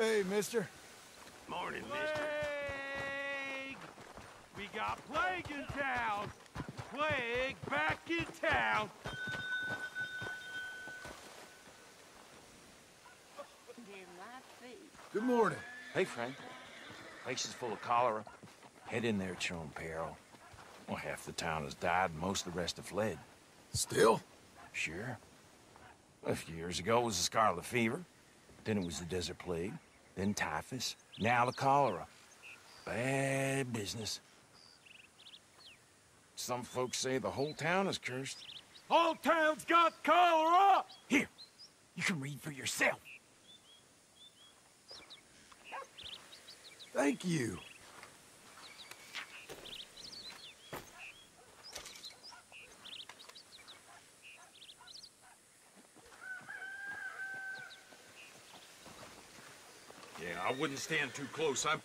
Hey, mister. Morning, mister. Plague! We got plague in town! Plague back in town! Near my feet. Good morning. Hey, Frank. Place is full of cholera. Head in there at your own peril. Well, half the town has died, and most of the rest have fled. Still? Sure. A few years ago it was the scarlet fever. Then it was the desert plague. Then typhus. Now the cholera. Bad business. Some folks say the whole town is cursed. Whole town's got cholera! Here, you can read for yourself. Thank you. Yeah, I wouldn't stand too close. I'm